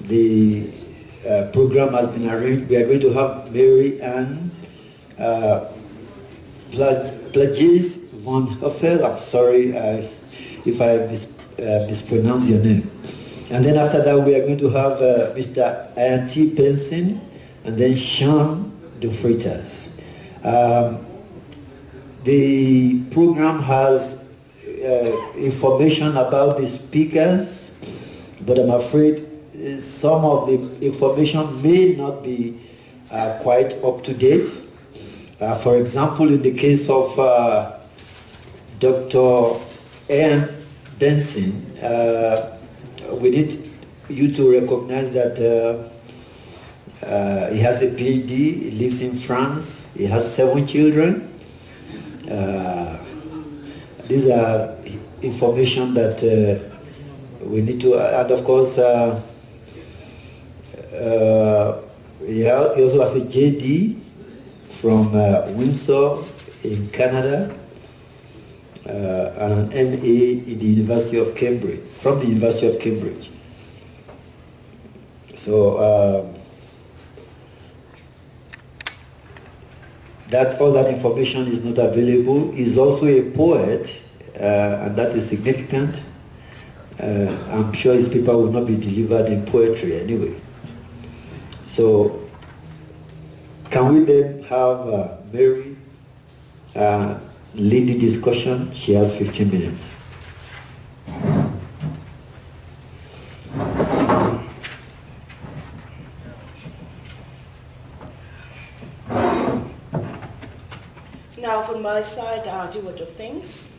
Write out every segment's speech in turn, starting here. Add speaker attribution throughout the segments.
Speaker 1: the uh, program has been arranged. We are going to have Mary Anne uh, Plagies von Hofer. I'm sorry uh, if I mis uh, mispronounce your name. And then after that, we are going to have uh, Mr. Iain T. Benson and then Sean De. Um, the program has uh, information about the speakers, but I'm afraid some of the information may not be uh, quite up to date. Uh, for example, in the case of uh, Dr. Iain Benson, uh, we need you to recognize that he has a PhD, he lives in France, he has seven children. these are information that we need to, and of course, uh, uh, he also has a JD from uh, Windsor in Canada uh, and an MA in the University of Cambridge, from the University of Cambridge. So um, that all that information is not available. He's also a poet, uh, and that is significant. Uh, I'm sure his paper will not be delivered in poetry anyway. So can we then have uh, Mary uh, lead the discussion? She has 15 minutes.
Speaker 2: Now, from my side, I'll do what of thanks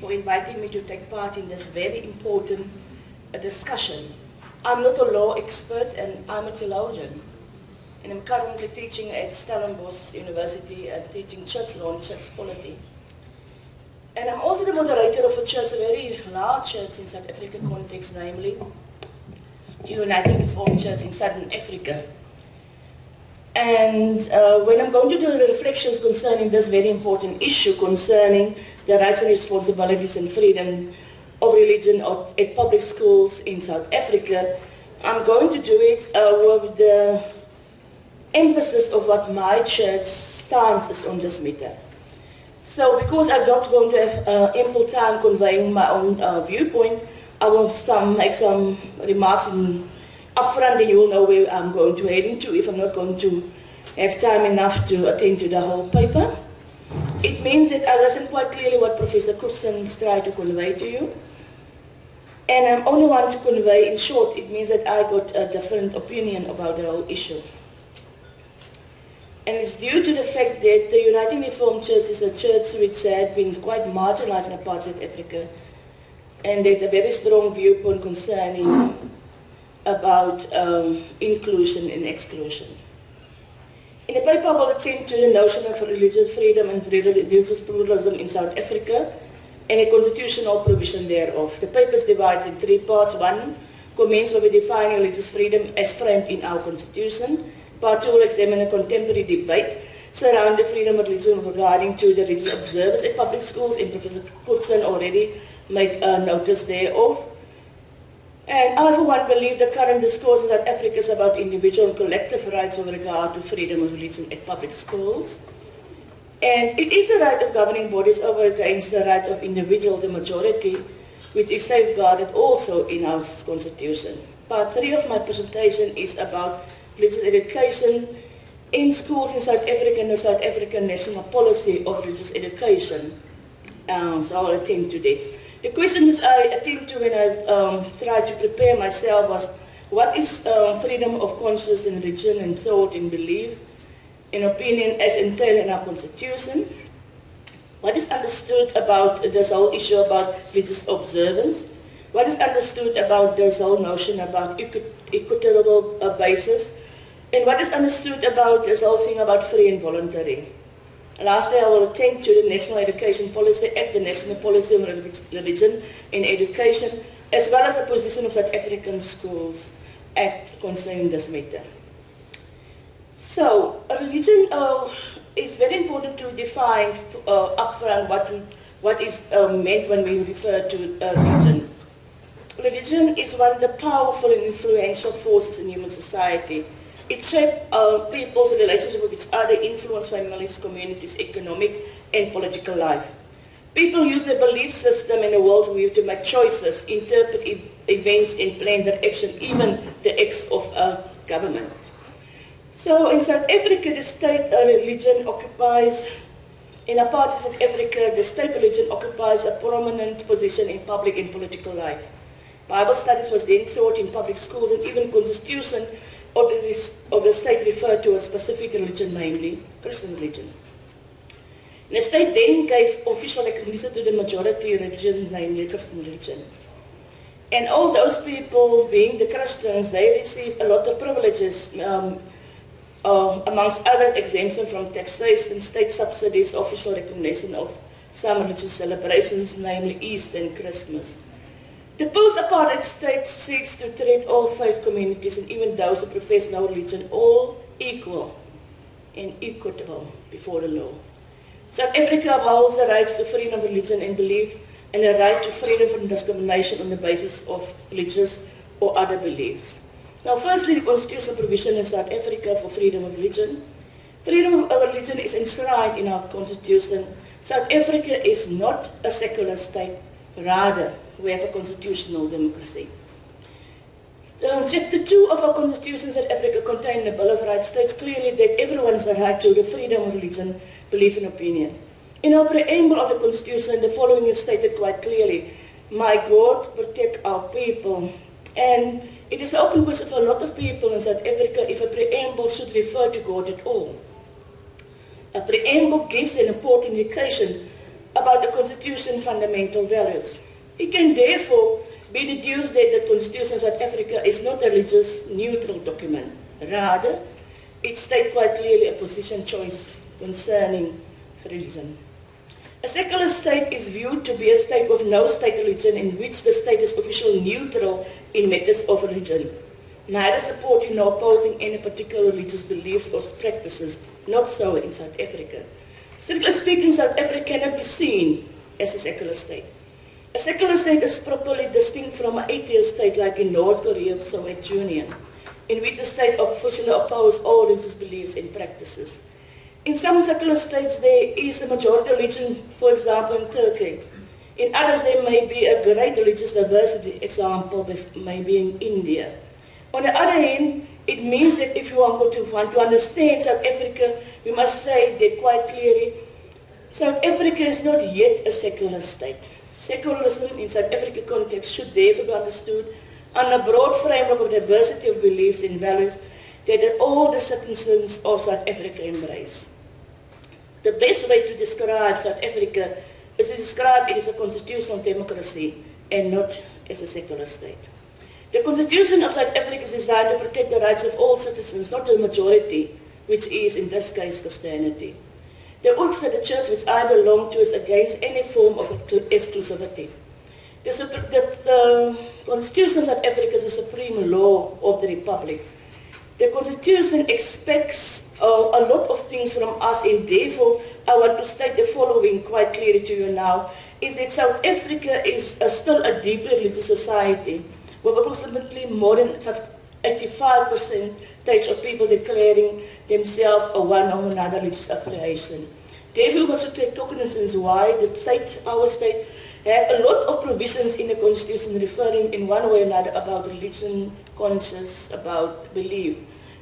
Speaker 2: for inviting me to take part in this very important uh, discussion. I'm not a law expert and I'm a theologian and I'm currently teaching at Stellenbosch University and teaching church law and church polity. And I'm also the moderator of a church, a very large church in South Africa context, namely the Uniting Reformed Church in Southern Africa. And uh, when I'm going to do the reflections concerning this very important issue concerning the rights and responsibilities and freedom of religion at public schools in South Africa, I'm going to do it uh, with the emphasis of what my church stance is on this matter. So because I'm not going to have uh, ample time conveying my own uh, viewpoint, I will some, make some remarks in upfront and you will know where I'm going to head into if I'm not going to have time enough to attend to the whole paper. It means that I listen quite clearly what Professor Coertzen tried to convey to you. And I'm only one to convey, in short, it means that I got a different opinion about the whole issue. And it's due to the fact that the Uniting Reformed Church is a church which had been quite marginalized in apartheid Africa and had a very strong viewpoint concerning about um, inclusion and exclusion. In the paper, I will attend to the notion of religious freedom and religious pluralism in South Africa and a constitutional provision thereof. The paper is divided in three parts. One where we define religious freedom as framed in our constitution. Part 2 will examine a contemporary debate surrounding freedom of religion regarding to the religious observers at public schools, and Professor Coertzen already made a notice thereof. And I, for one, believe the current discourse in South Africa is about individual and collective rights with regard to freedom of religion at public schools. And it is the right of governing bodies over against the right of individual, the majority, which is safeguarded also in our constitution. Part three of my presentation is about religious education in schools in South Africa and the South African national policy of religious education. Um, so I'll attend to that. The questions I attend to when I um, tried to prepare myself was, what is uh, freedom of conscience and religion and thought and belief and opinion as entailed in our constitution? What is understood about this whole issue about religious observance? What is understood about this whole notion about equitable uh, basis and what is understood about this whole thing about free and voluntary? Lastly, I will attend to the National Education Policy Act, the National Policy on Religion in Education, as well as the position of South African Schools Act concerning this matter. So, religion uh, is very important to define uh, upfront what, we, what is uh, meant when we refer to uh, religion. religion is one of the powerful and influential forces in human society. It shapes uh, people's relationship with each other, influence families, communities, economic and political life. People use their belief system and a worldview to make choices, interpret ev events and plan their action, even the acts of a government. So in South Africa, the state religion occupies, in apartheid South Africa, the state religion occupies a prominent position in public and political life. Bible studies was then taught in public schools and even constitution of the, state referred to a specific religion, namely Christian religion. The state then gave official recognition to the majority religion, namely Christian religion. And all those people, being the Christians, they received a lot of privileges, um, uh, amongst other exemption from taxation, state subsidies, official recognition of some religious celebrations, namely Easter and Christmas. The post-apartheid state seeks to treat all faith communities and even those who profess no religion all equal and equitable before the law. South Africa upholds the rights to freedom of religion and belief and the right to freedom from discrimination on the basis of religious or other beliefs. Now, firstly, the constitutional provision in South Africa for freedom of religion. Freedom of religion is enshrined in our constitution. South Africa is not a secular state. Rather, we have a constitutional democracy. Uh, chapter 2 of our Constitution South Africa contains the Bill of Rights states clearly that everyone has the right to the freedom of religion, belief and opinion. In our preamble of the Constitution, the following is stated quite clearly. My God, protect our people. And it is open question for a lot of people in South Africa if a preamble should refer to God at all. A preamble gives an important indication about the Constitution's fundamental values. It can therefore be deduced that the Constitution of South Africa is not a religious neutral document. Rather, it states quite clearly a position choice concerning religion. A secular state is viewed to be a state with no state religion in which the state is officially neutral in matters of religion, neither supporting nor opposing any particular religious beliefs or practices, not so in South Africa. Strictly speaking, South Africa cannot be seen as a secular state. A secular state is properly distinct from an atheist state like in North Korea or Soviet Union, in which the state officially opposes all religious beliefs and practices. In some secular states, there is a majority religion, for example, in Turkey. In others, there may be a great religious diversity, example, maybe in India. On the other hand, it means that if you want to, want to understand South Africa, we must say that quite clearly, South Africa is not yet a secular state. Secularism in South African context should therefore be understood on a broad framework of diversity of beliefs and values that all the citizens of South Africa embrace. The best way to describe South Africa is to describe it as a constitutional democracy and not as a secular state. The Constitution of South Africa is designed to protect the rights of all citizens, not the majority, which is in this case Christianity. The works that the church which I belong to is against any form of exclusivity. The, the, the Constitution of South Africa is the supreme law of the Republic. The Constitution expects uh, a lot of things from us and therefore I want to state the following quite clearly to you now, is that South Africa is a, still a deeply religious society with approximately more than 85% of people declaring themselves a one or another religious affiliation. Therefore, we must take cognizance why the state, our state, have a lot of provisions in the constitution referring in one way or another about religion, conscience, about belief.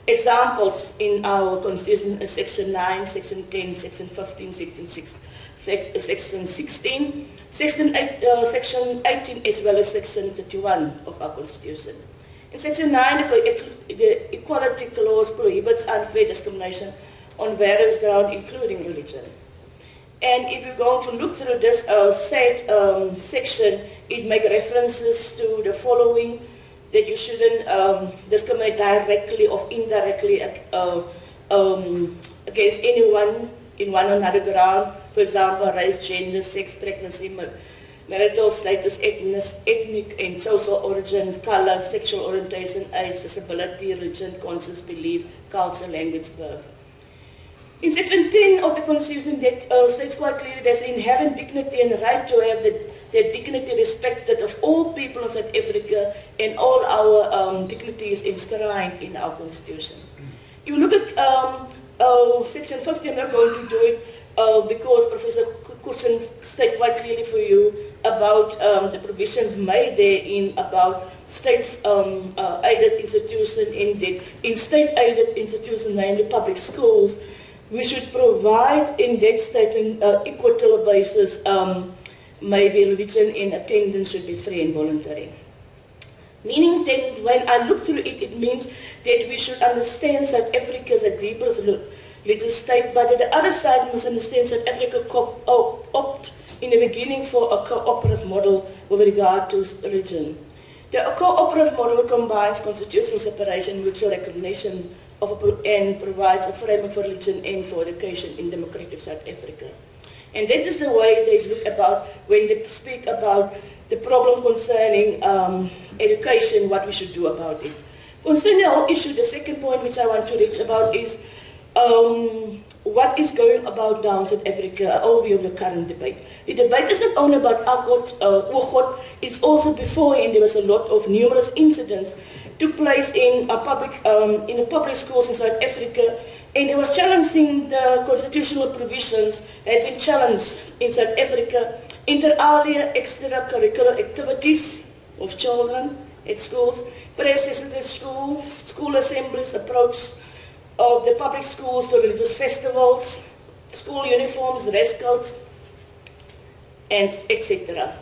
Speaker 2: Examples in our constitution is section 9, section 10, section 15, section 6, section 16, section, 8, uh, section 18 as well as section 31 of our constitution. In Section 9, the Equality Clause prohibits unfair discrimination on various grounds, including religion. And if you're going to look through this uh, set, um, section, it makes references to the following, that you shouldn't um, discriminate directly or indirectly uh, um, against anyone in one another ground, for example, race, gender, sex, pregnancy, marital status, ethnic and social origin, color, sexual orientation, age, disability, religion, conscience, belief, culture, language, birth. In section 10 of the Constitution that uh, states quite clearly there's inherent dignity and the right to have the their dignity respected of all people in South Africa and all our um, dignities enshrined in our constitution. If You look at um, uh, section 50, I'm not going to do it uh, because Professor Coertzen stated quite clearly for you about um, the provisions made there in about state um, uh, aided institution in the, in state aided institution, namely public schools, we should provide in that state an uh, equitable basis um, maybe religion in attendance should be free and voluntary. Meaning then when I look through it, it means that we should understand South Africa as a deeper religious state, but at the other side must understand South Africa oh, opt in the beginning for a cooperative model with regard to religion. The cooperative model combines constitutional separation, mutual recognition and provides a framework for religion and for education in democratic South Africa. And that is the way they look about when they speak about the problem concerning um, education, what we should do about it. Concerning our issue, the second point which I want to reach about is um, what is going about now in South Africa, overview of the current debate. The debate isn't only about OGOD, uh, it's also beforehand there was a lot of numerous incidents took place in a public, um, in the public schools in South Africa and it was challenging the constitutional provisions had been challenged in South Africa inter alia extracurricular activities of children at schools, predecessors at schools, school assemblies, approach of the public schools to religious festivals, school uniforms, dress codes, and etc.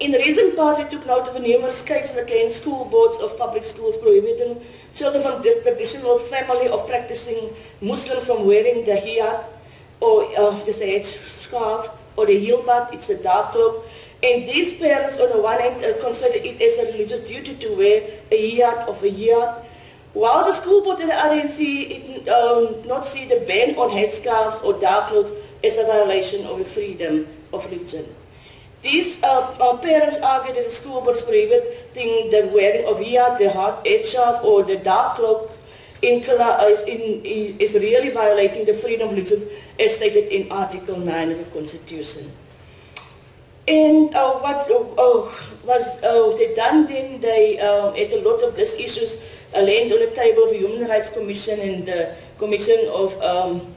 Speaker 2: In the recent past, we took note of numerous cases against school boards of public schools prohibiting children from the traditional family of practicing Muslims from wearing the hijab or uh, the head scarf or the hilbat, it's a dark cloak. And these parents on the one hand uh, consider it as a religious duty to wear a hijab of a hijab while the school board and the RNC it, um, not see the ban on headscarves or dark clothes as a violation of the freedom of religion. These uh, uh, parents argue that the school board is prohibiting the wearing of hijab, the hard headscarf or the dark clothes in, is, in, is really violating the freedom of religion as stated in Article 9 of the Constitution. And uh, what uh, was uh, they done then, they um, had a lot of these issues uh, land on the table of the Human Rights Commission and the Commission of, um,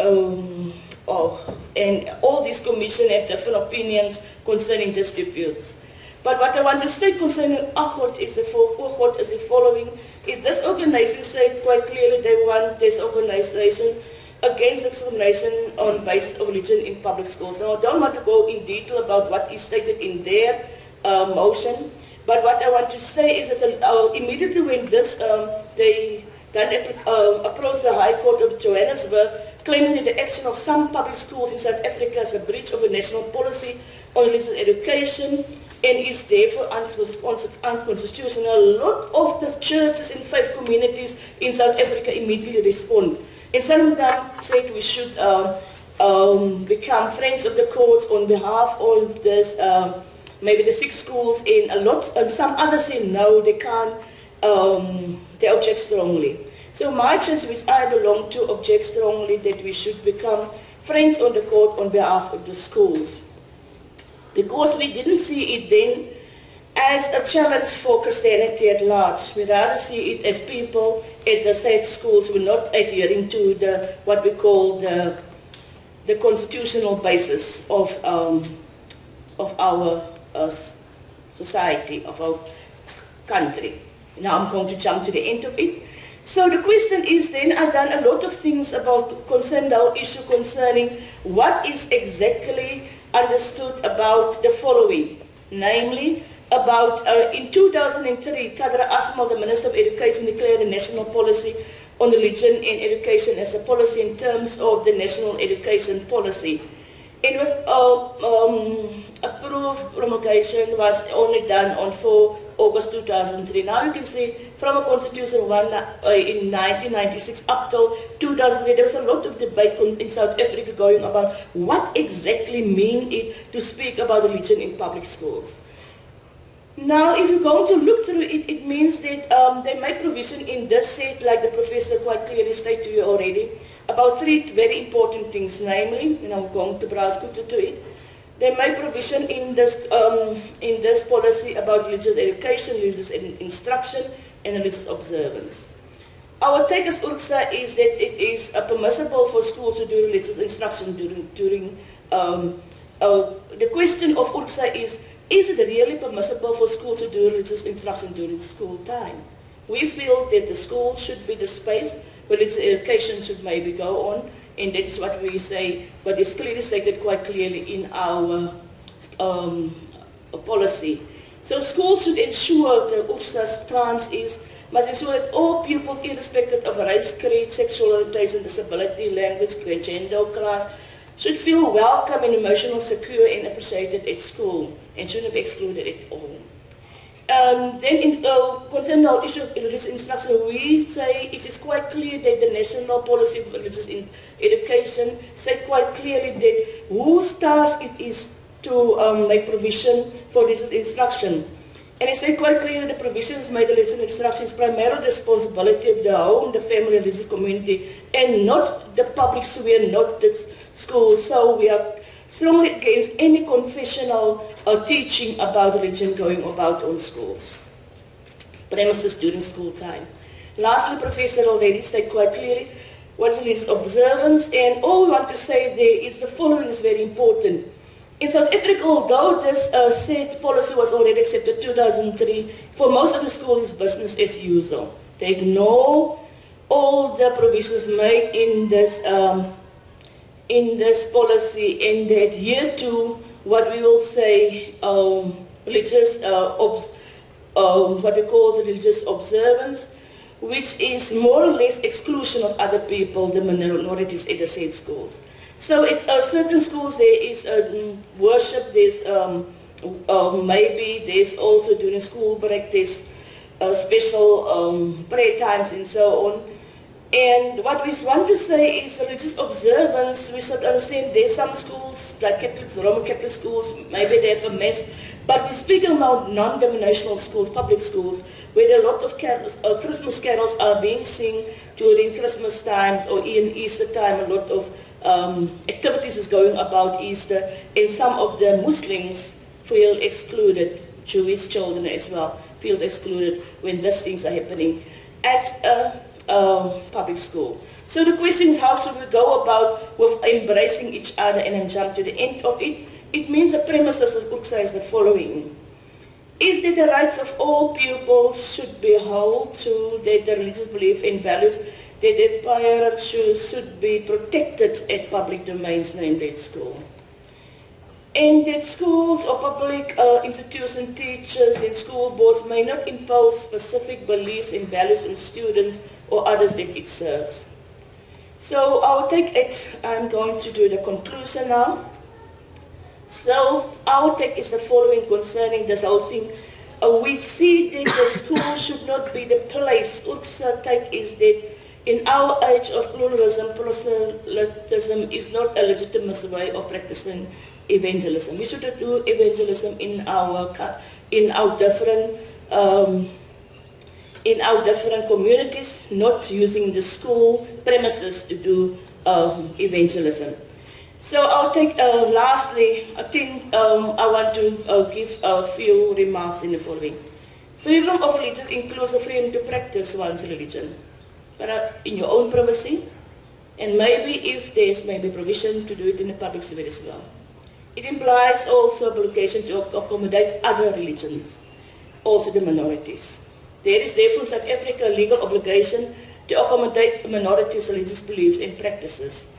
Speaker 2: um, oh, and all these commissions have different opinions concerning disputes. But what I want to concerning OGOD is the, OGOD is the following, is this organization said quite clearly they want this organization against discrimination on basis of religion in public schools. Now I don't want to go in detail about what is stated in their uh, motion, but what I want to say is that uh, immediately when this, um, they then uh, approached the High Court of Johannesburg, claiming that the action of some public schools in South Africa is a breach of the national policy on religious education and is therefore unconstitutional. A lot of the churches and faith communities in South Africa immediately respond. And some of them said we should um, um, become friends of the courts on behalf of this um, maybe the six schools in a lot, and some others say no, they can't, um, they object strongly. So my church, which I belong to, object strongly that we should become friends on the court on behalf of the schools. Because we didn't see it then as a challenge for Christianity at large. We rather see it as people at the state schools were not adhering to the what we call the the constitutional basis of um, of our uh, society, of our country. Now I'm going to jump to the end of it. So the question is then, I've done a lot of things about concern our issue concerning what is exactly understood about the following, namely about uh, in 2003, Kader Asmal, the Minister of Education, declared a national policy on religion in education as a policy in terms of the national education policy. It was uh, um, approved promulgation was only done on 4 August 2003. Now you can see from a constitution one uh, in 1996 up till 2008, there was a lot of debate in South Africa going about what exactly mean it to speak about religion in public schools. Now, if you're going to look through it, it means that um, they make provision in this set, like the professor quite clearly stated to you already, about three very important things, namely, and I'm going to browse quickly to it, they make provision in this, um, in this policy about religious education, religious instruction, and religious observance. Our take as URCSA is that it is uh, permissible for schools to do religious instruction during, during um, uh, the question of URCSA is, is it really permissible for schools to do religious instruction during school time? We feel that the school should be the space where religious education should maybe go on, and that is what we say, but it's clearly stated quite clearly in our um, policy. So schools should ensure that URCSA's stance is must ensure that all pupils, irrespective of race, creed, sexual orientation, disability, language, gender, class, should feel welcome and emotionally secure and appreciated at school and shouldn't be excluded at all. Um, then in uh, concerning our issue of religious instruction, we say it is quite clear that the national policy of religious education said quite clearly that whose task it is to um, make provision for religious instruction. And it said quite clearly the provisions made the instruction is primarily responsibility of the home, the family, and religious community, and not the public sphere, not the schools. So we are strongly against any confessional uh, teaching about religion going about on schools, premises during school time. Lastly, Professor already said quite clearly what is his observance, and all we want to say there is the following is very important. In South Africa, although this uh, said policy was already accepted 2003, for most of the schools, it's business as usual. They ignore all the provisions made in this um, in this policy in they year to what we will say um, religious uh, um, what we call the religious observance, which is more or less exclusion of other people, the minorities in the same schools. So at uh, certain schools there is um, worship, there's um, uh, maybe there's also during school break there's uh, special um, prayer times and so on. And what we want to say is religious observance, we should understand there's some schools, like Catholic, Roman Catholic schools, maybe they have a mess, but we speak about non-denominational schools, public schools, where a lot of carols, uh, Christmas carols are being sung during Christmas times or in Easter time, a lot of um, activities is going about Easter, and some of the Muslims feel excluded, Jewish children as well, feel excluded when these things are happening. At a, a public school. So the question is how should we go about with embracing each other and jump to the end of it? It means the premises of URCSA is the following. Is that the rights of all pupils should be held to that the religious belief and values that their parents should be protected at public domains, namely at school. And that schools or public uh, institutions, teachers and school boards may not impose specific beliefs and values on students or others that it serves. So I'll take it, I'm going to do the conclusion now. So our take is the following concerning this whole thing. Uh, we see that the school should not be the place. URCSA take is that in our age of pluralism, proselytism is not a legitimate way of practicing evangelism. We should do evangelism in our in our different um, in our different communities, not using the school premises to do um, evangelism. So I'll take, uh, lastly, I think um, I want to uh, give a few remarks in the following. Freedom of religion includes the freedom to practice one's religion but in your own privacy, and maybe if there's maybe provision to do it in the public sphere as well. It implies also obligation to accommodate other religions, also the minorities. There is therefore in South Africa a legal obligation to accommodate minorities' religious beliefs and practices.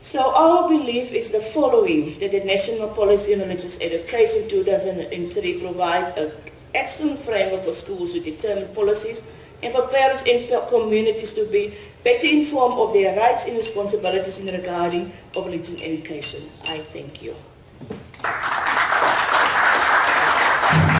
Speaker 2: So our belief is the following, that the National Policy on Religious Education 2003 provide an excellent framework for schools to determine policies and for parents and communities to be better informed of their rights and responsibilities in regarding of religion education. I thank you.